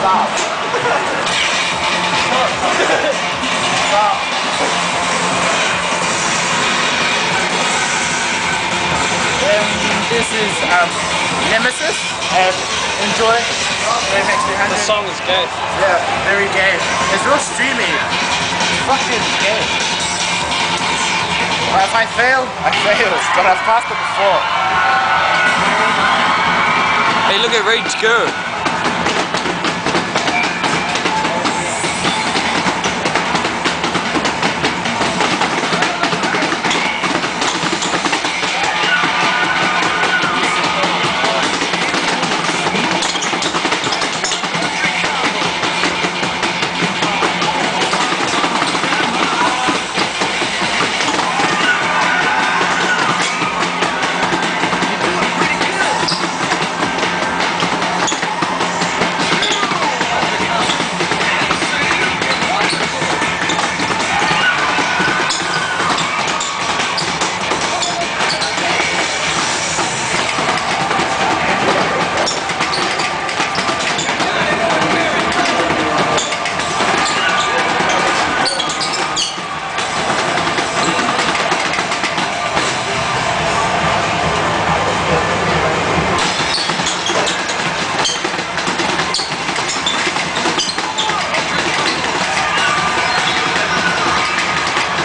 Stop. Stop. Um, this is um, Nemesis, and enjoi. Very next to The song is gay. Yeah, very gay. It's real streamy. Fucking gay. But if I fail, I fail. But I've passed it before. Hey, look at Rage go.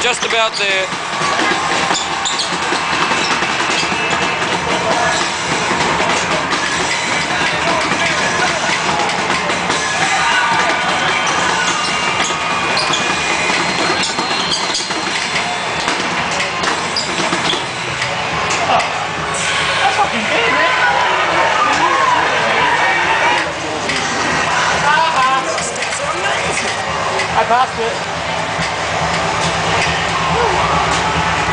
Just about there. I passed it. Oh,